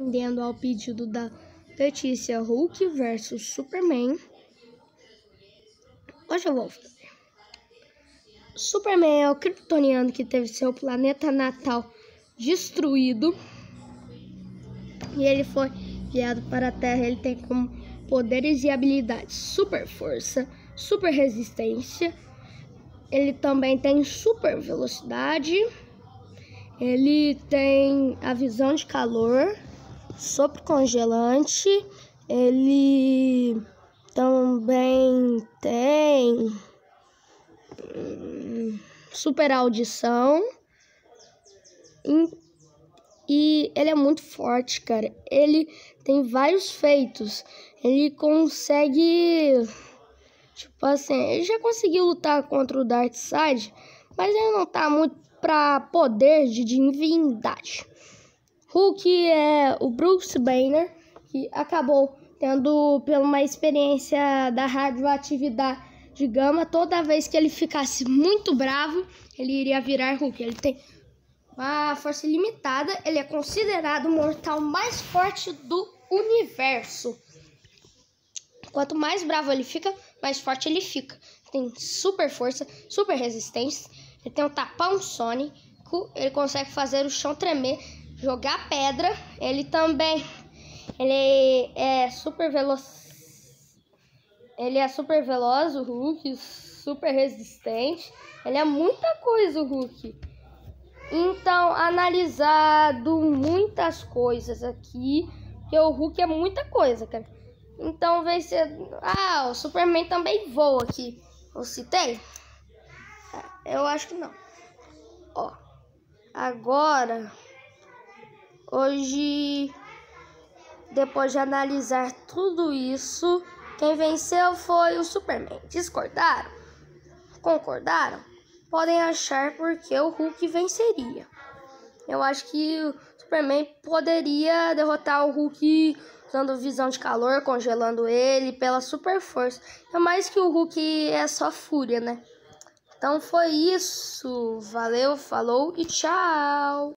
Atendendo ao pedido da Letícia Hulk versus Superman. Hoje eu vou fazer. Superman é o kryptoniano que teve seu planeta natal destruído. E ele foi enviado para a Terra. Ele tem como poderes e habilidades super força, super resistência. Ele também tem super velocidade. Ele tem a visão de calor sopro congelante. Ele também tem hum, super audição. E ele é muito forte, cara. Ele tem vários feitos. Ele consegue. Tipo assim, ele já conseguiu lutar contra o Darkseid, mas ele não tá muito pra poder de divindade. Hulk é o Bruce Banner, que acabou tendo pela uma experiência da radioatividade de gama, toda vez que ele ficasse muito bravo, ele iria virar Hulk. Ele tem uma força limitada, ele é considerado o mortal mais forte do universo. Quanto mais bravo ele fica, mais forte ele fica. Tem super força, super resistência. Ele tem um tapão sônico, ele consegue fazer o chão tremer jogar pedra. Ele também ele é super veloz. Ele é super veloz, o Hulk, super resistente. Ele é muita coisa, o Hulk. Então, analisado muitas coisas aqui, que o Hulk é muita coisa, cara. Então, vai ser. Ah, o Superman também voa aqui. Eu citei? Eu acho que não. Ó. Agora. Hoje, depois de analisar tudo isso, quem venceu foi o Superman. Discordaram? Concordaram? Podem achar porque o Hulk venceria. Eu acho que o Superman poderia derrotar o Hulk usando visão de calor, congelando ele pela super força. É mais que o Hulk é só fúria, né? Então foi isso. Valeu, falou e tchau!